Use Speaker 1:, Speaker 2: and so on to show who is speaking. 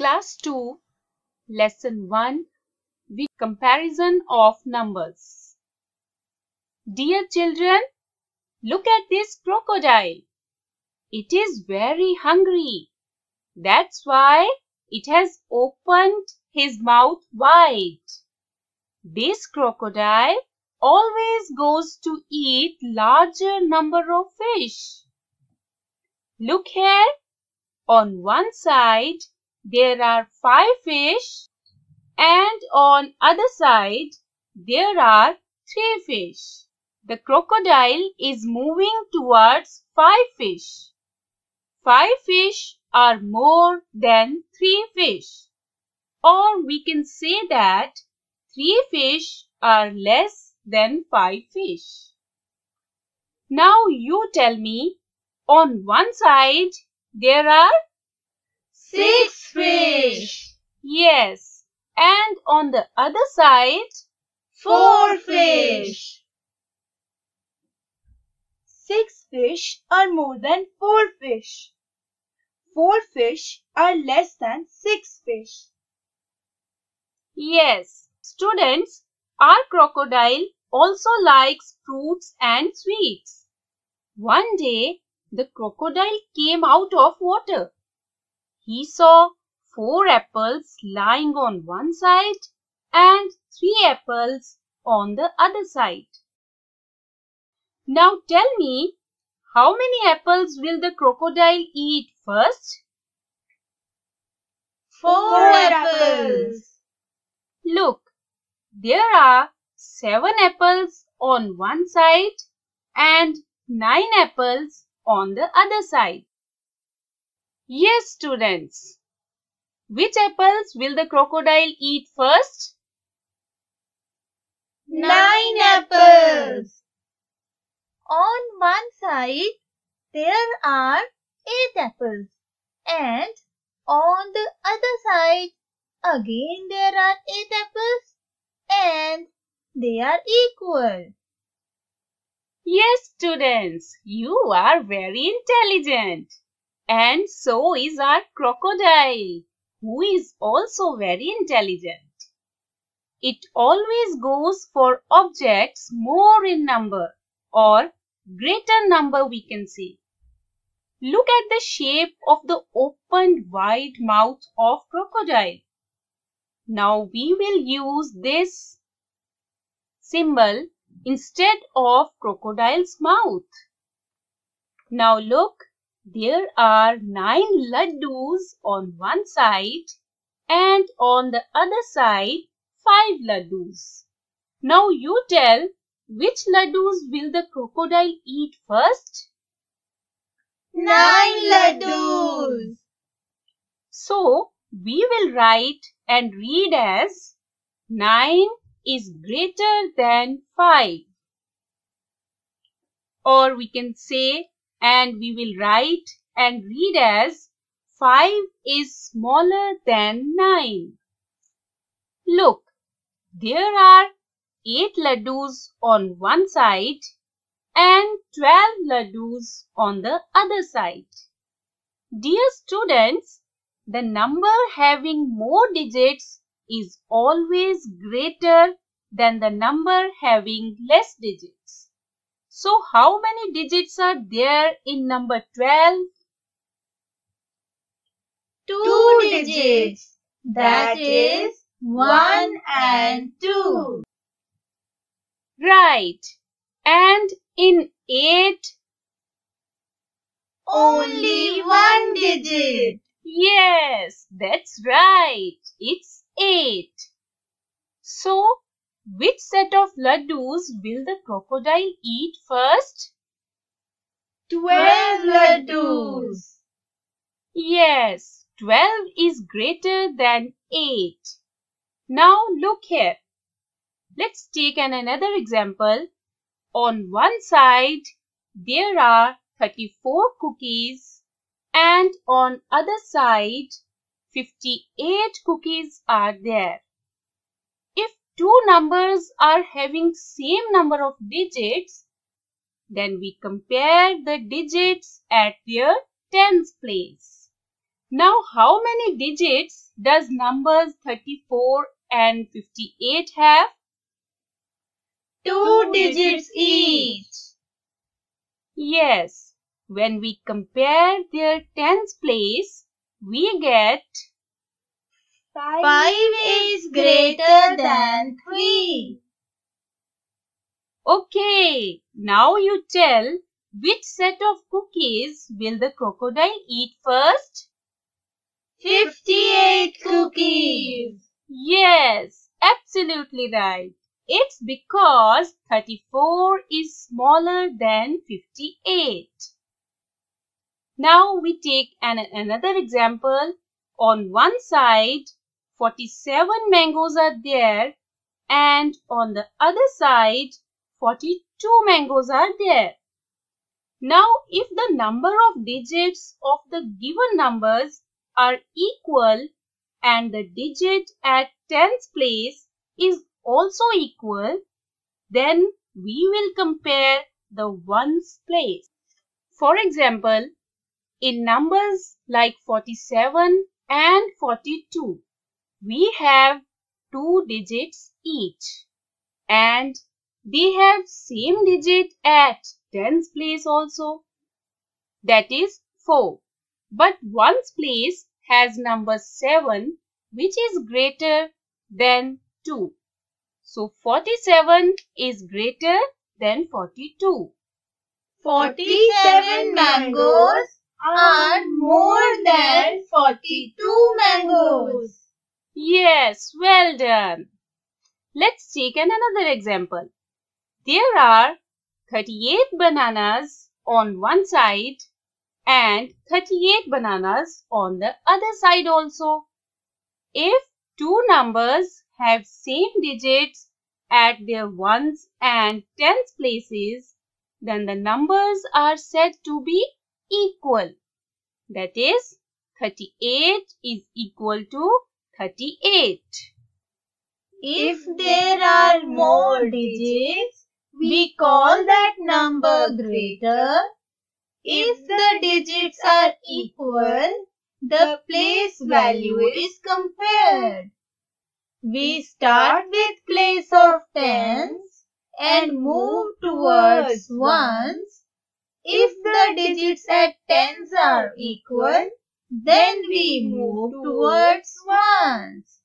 Speaker 1: Class 2, Lesson 1 with comparison of numbers. Dear children, look at this crocodile. It is very hungry. That's why it has opened his mouth wide. This crocodile always goes to eat larger number of fish. Look here. On one side, there are five fish and on other side, there are three fish. The crocodile is moving towards five fish. Five fish are more than three fish. Or we can say that three fish are less than five fish. Now you tell me, on one side there are
Speaker 2: Six fish.
Speaker 1: Yes. And on the other side,
Speaker 2: Four fish.
Speaker 3: Six fish are more than four fish. Four fish are less than six fish.
Speaker 1: yes. Students, our crocodile also likes fruits and sweets. One day, the crocodile came out of water. He saw four apples lying on one side and three apples on the other side. Now tell me, how many apples will the crocodile eat first?
Speaker 2: Four apples.
Speaker 1: Look, there are seven apples on one side and nine apples on the other side. Yes, students. Which apples will the crocodile eat first?
Speaker 2: Nine apples.
Speaker 3: On one side, there are eight apples. And on the other side, again there are eight apples. And they are equal.
Speaker 1: Yes, students. You are very intelligent. And so is our crocodile, who is also very intelligent. It always goes for objects more in number or greater number we can say. Look at the shape of the opened wide mouth of crocodile. Now we will use this symbol instead of crocodile's mouth. Now look, there are nine laddus on one side and on the other side five laddus. Now you tell which laddus will the crocodile eat first?
Speaker 2: Nine laddus.
Speaker 1: So we will write and read as 9 is greater than 5. Or we can say and we will write and read as 5 is smaller than 9. Look, there are 8 laddus on one side and 12 laddus on the other side. Dear students, the number having more digits is always greater than the number having less digits. So how many digits are there in number 12?
Speaker 2: Two digits. That is one and two.
Speaker 1: Right. And in 8,
Speaker 2: Only one digit.
Speaker 1: yes, that's right. It's 8. So, which set of laddus will the crocodile eat first?
Speaker 2: Twelve laddus.
Speaker 1: Yes, 12 is greater than 8. Now look here. Let's take an another example. On one side, there are 34 cookies and on other side, 58 cookies are there. Two numbers are having same number of digits, then we compare the digits at their tens place. Now, how many digits does numbers 34 and 58 have?
Speaker 2: Two digits each.
Speaker 1: Yes, when we compare their tens place, we get
Speaker 2: Five is greater than three.
Speaker 1: Okay, now you tell which set of cookies will the crocodile eat first?
Speaker 2: Fifty-eight cookies.
Speaker 1: Yes, absolutely right. It's because 34 is smaller than 58. Now we take an, another example. On one side, 47 mangoes are there and on the other side, 42 mangoes are there. Now, if the number of digits of the given numbers are equal and the digit at tens place is also equal, then we will compare the ones place. For example, in numbers like 47 and 42, we have two digits each and they have same digit at tens place also. That is 4. But ones place has number 7 which is greater than 2. So 47 is greater than 42.
Speaker 2: Forty-seven mangoes are more than forty-two mangoes.
Speaker 1: Yes, well done. Let's take another example. There are 38 bananas on one side and 38 bananas on the other side also. If two numbers have same digits at their ones and tens places, then the numbers are said to be equal. That is, 38 is equal to 38.
Speaker 2: If there are more digits, we call that number greater. If the digits are equal, the place value is compared. We start with place of tens and move towards ones. If the digits at tens are equal, then we move towards ones.